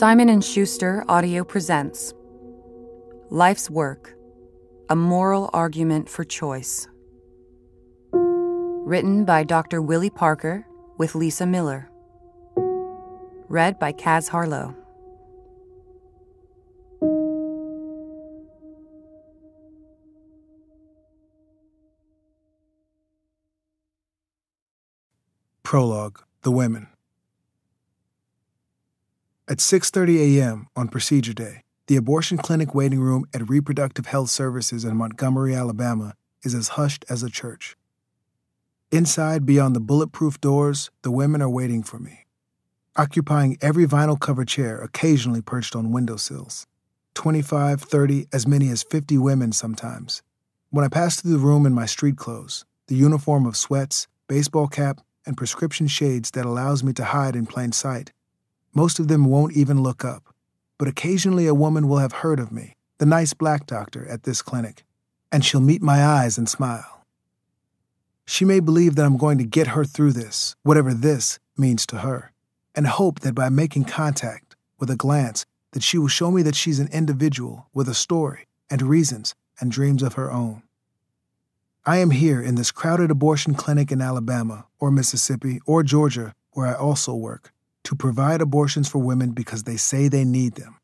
Simon & Schuster Audio presents Life's Work: A Moral Argument for Choice. Written by Dr. Willie Parker with Lisa Miller. Read by Caz Harleaux. Prologue: The Women. At 6:30 a.m. on procedure day, the abortion clinic waiting room at Reproductive Health Services in Montgomery, Alabama, is as hushed as a church. Inside, beyond the bulletproof doors, the women are waiting for me, occupying every vinyl covered chair occasionally perched on windowsills. 25, 30, as many as 50 women sometimes. When I pass through the room in my street clothes, the uniform of sweats, baseball cap, and prescription shades that allows me to hide in plain sight, most of them won't even look up. But occasionally a woman will have heard of me, the nice black doctor at this clinic, and she'll meet my eyes and smile. She may believe that I'm going to get her through this, whatever this means to her, and hope that by making contact, with a glance, that she will show me that she's an individual with a story and reasons and dreams of her own. I am here in this crowded abortion clinic in Alabama or Mississippi or Georgia, where I also work, to provide abortions for women because they say they need them.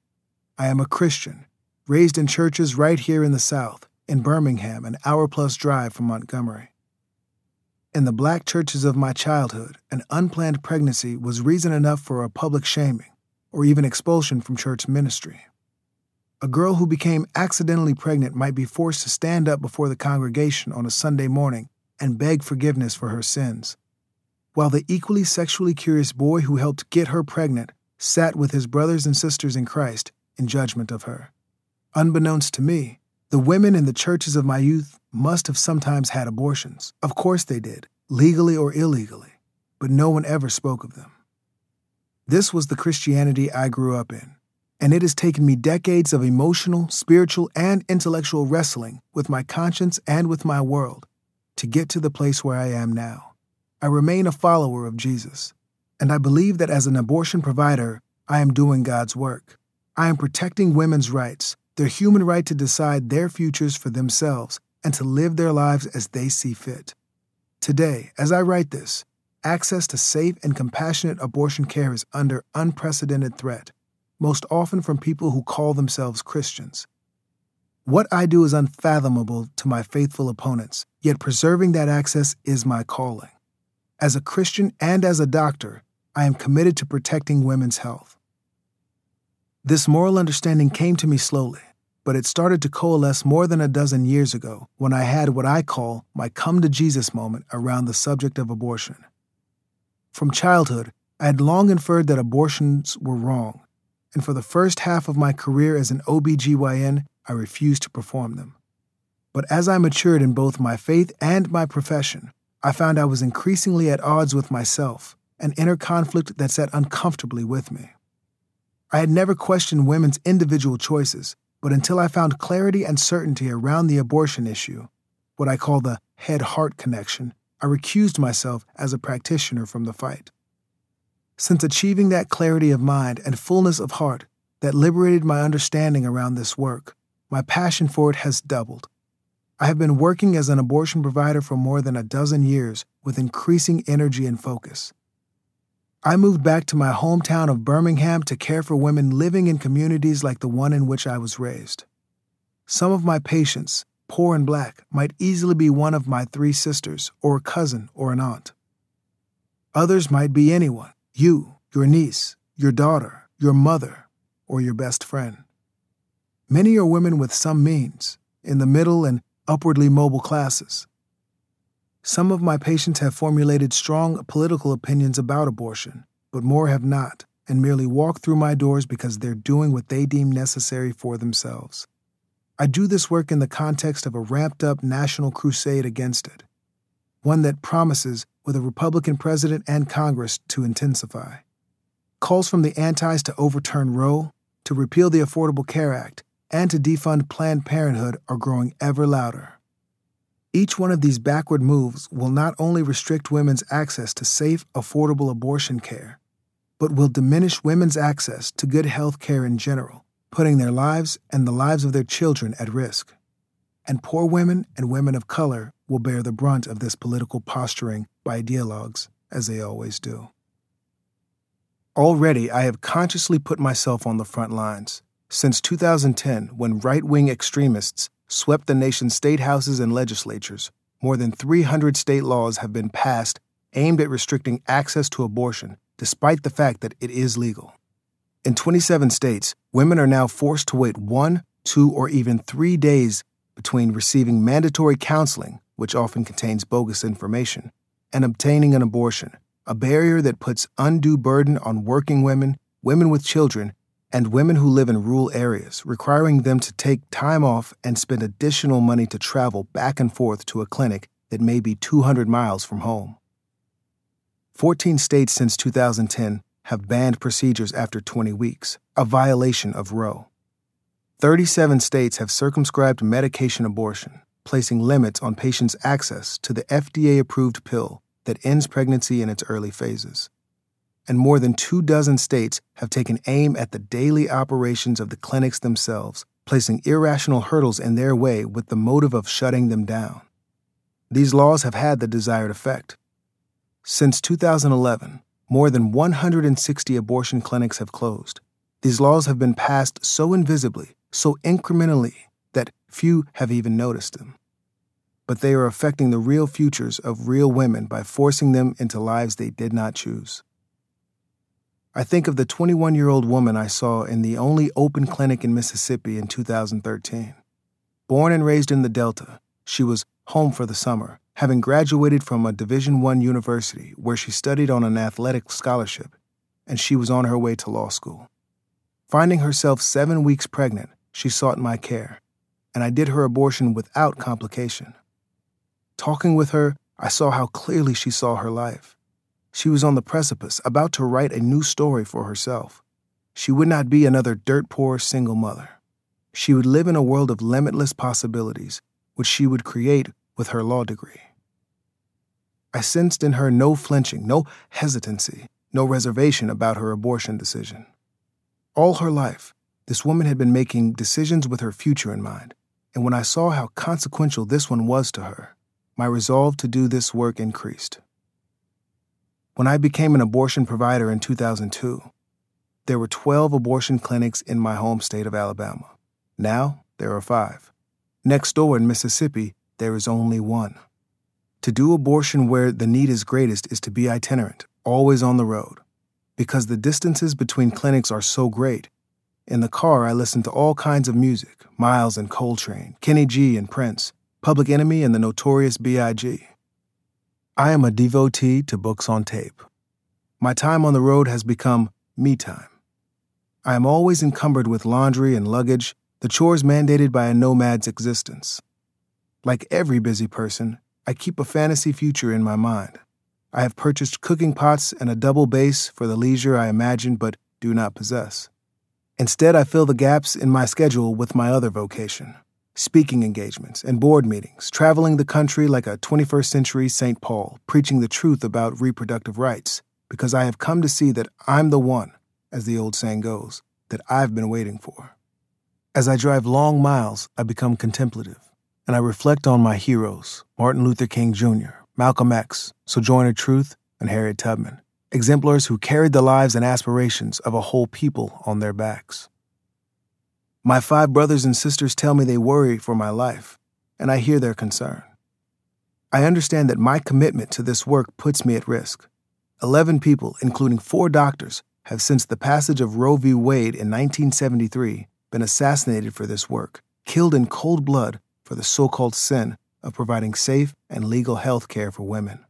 I am a Christian, raised in churches right here in the South, in Birmingham, an hour plus drive from Montgomery. In the black churches of my childhood, an unplanned pregnancy was reason enough for a public shaming or even expulsion from church ministry. A girl who became accidentally pregnant might be forced to stand up before the congregation on a Sunday morning and beg forgiveness for her sins while the equally sexually curious boy who helped get her pregnant sat with his brothers and sisters in Christ in judgment of her. Unbeknownst to me, the women in the churches of my youth must have sometimes had abortions. Of course they did, legally or illegally, but no one ever spoke of them. This was the Christianity I grew up in, and it has taken me decades of emotional, spiritual, and intellectual wrestling with my conscience and with my world to get to the place where I am now. I remain a follower of Jesus, and I believe that as an abortion provider, I am doing God's work. I am protecting women's rights, their human right to decide their futures for themselves and to live their lives as they see fit. Today, as I write this, access to safe and compassionate abortion care is under unprecedented threat, most often from people who call themselves Christians. What I do is unfathomable to my faithful opponents, yet preserving that access is my calling. As a Christian and as a doctor, I am committed to protecting women's health. This moral understanding came to me slowly, but it started to coalesce more than a dozen years ago when I had what I call my come to Jesus moment around the subject of abortion. From childhood, I had long inferred that abortions were wrong, and for the first half of my career as an OBGYN, I refused to perform them. But as I matured in both my faith and my profession, I found I was increasingly at odds with myself, an inner conflict that sat uncomfortably with me. I had never questioned women's individual choices, but until I found clarity and certainty around the abortion issue, what I call the head heart connection, I recused myself as a practitioner from the fight. Since achieving that clarity of mind and fullness of heart that liberated my understanding around this work, my passion for it has doubled. I have been working as an abortion provider for more than a dozen years with increasing energy and focus. I moved back to my hometown of Birmingham to care for women living in communities like the one in which I was raised. Some of my patients, poor and black, might easily be one of my three sisters, or a cousin, or an aunt. Others might be anyone you, your niece, your daughter, your mother, or your best friend. Many are women with some means, in the middle and upwardly mobile classes. Some of my patients have formulated strong political opinions about abortion, but more have not, and merely walk through my doors because they're doing what they deem necessary for themselves. I do this work in the context of a ramped up national crusade against it, one that promises, with a Republican president and Congress, to intensify. Calls from the antis to overturn Roe, to repeal the Affordable Care Act, and to defund Planned Parenthood are growing ever louder. Each one of these backward moves will not only restrict women's access to safe, affordable abortion care, but will diminish women's access to good health care in general, putting their lives and the lives of their children at risk. And poor women and women of color will bear the brunt of this political posturing by ideologues, as they always do. Already, I have consciously put myself on the front lines. Since 2010, when right wing extremists swept the nation's state houses and legislatures, more than 300 state laws have been passed aimed at restricting access to abortion, despite the fact that it is legal. In 27 states, women are now forced to wait one, two, or even three days between receiving mandatory counseling, which often contains bogus information, and obtaining an abortion, a barrier that puts undue burden on working women, women with children, and women who live in rural areas, requiring them to take time off and spend additional money to travel back and forth to a clinic that may be 200 miles from home. 14 states since 2010 have banned procedures after 20 weeks, a violation of Roe. 37 states have circumscribed medication abortion, placing limits on patients' access to the FDA approved pill that ends pregnancy in its early phases and more than two dozen states have taken aim at the daily operations of the clinics themselves, placing irrational hurdles in their way with the motive of shutting them down. These laws have had the desired effect. Since 2011, more than 160 abortion clinics have closed. These laws have been passed so invisibly, so incrementally, that few have even noticed them. But they are affecting the real futures of real women by forcing them into lives they did not choose. I think of the 21 year old woman I saw in the only open clinic in Mississippi in 2013. Born and raised in the Delta, she was home for the summer, having graduated from a Division I university where she studied on an athletic scholarship, and she was on her way to law school. Finding herself seven weeks pregnant, she sought my care, and I did her abortion without complication. Talking with her, I saw how clearly she saw her life. She was on the precipice, about to write a new story for herself. She would not be another dirt poor single mother. She would live in a world of limitless possibilities, which she would create with her law degree. I sensed in her no flinching, no hesitancy, no reservation about her abortion decision. All her life, this woman had been making decisions with her future in mind, and when I saw how consequential this one was to her, my resolve to do this work increased. When I became an abortion provider in 2002, there were 12 abortion clinics in my home state of Alabama. Now, there are five. Next door in Mississippi, there is only one. To do abortion where the need is greatest is to be itinerant, always on the road. Because the distances between clinics are so great, in the car I listen to all kinds of music Miles and Coltrane, Kenny G and Prince, Public Enemy and the Notorious B.I.G. I am a devotee to books on tape. My time on the road has become me time. I am always encumbered with laundry and luggage, the chores mandated by a nomad's existence. Like every busy person, I keep a fantasy future in my mind. I have purchased cooking pots and a double bass for the leisure I imagine but do not possess. Instead, I fill the gaps in my schedule with my other vocation speaking engagements, and board meetings, traveling the country like a 21st century St. Paul, preaching the truth about reproductive rights, because I have come to see that I'm the one, as the old saying goes, that I've been waiting for. As I drive long miles, I become contemplative, and I reflect on my heroes Martin Luther King Jr., Malcolm X, Sojourner Truth, and Harriet Tubman, exemplars who carried the lives and aspirations of a whole people on their backs. My five brothers and sisters tell me they worry for my life, and I hear their concern. I understand that my commitment to this work puts me at risk. Eleven people, including four doctors, have since the passage of Roe v. Wade in 1973 been assassinated for this work, killed in cold blood for the so called sin of providing safe and legal health care for women.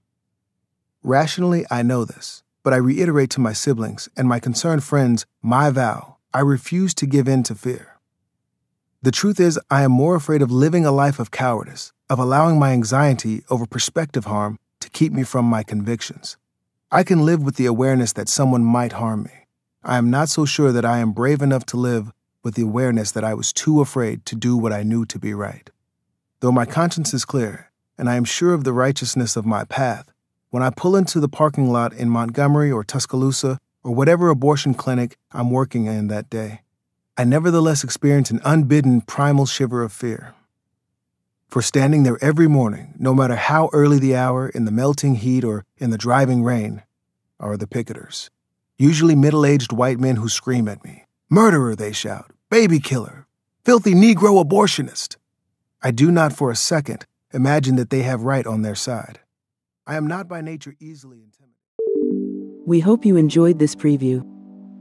Rationally, I know this, but I reiterate to my siblings and my concerned friends my vow I refuse to give in to fear. The truth is, I am more afraid of living a life of cowardice, of allowing my anxiety over prospective harm to keep me from my convictions. I can live with the awareness that someone might harm me. I am not so sure that I am brave enough to live with the awareness that I was too afraid to do what I knew to be right. Though my conscience is clear, and I am sure of the righteousness of my path, when I pull into the parking lot in Montgomery or Tuscaloosa or whatever abortion clinic I'm working in that day, I nevertheless experience an unbidden primal shiver of fear. For standing there every morning, no matter how early the hour, in the melting heat or in the driving rain, are the picketers. Usually middle aged white men who scream at me. Murderer, they shout. Baby killer. Filthy Negro abortionist. I do not for a second imagine that they have right on their side. I am not by nature easily intimidated. We hope you enjoyed this preview.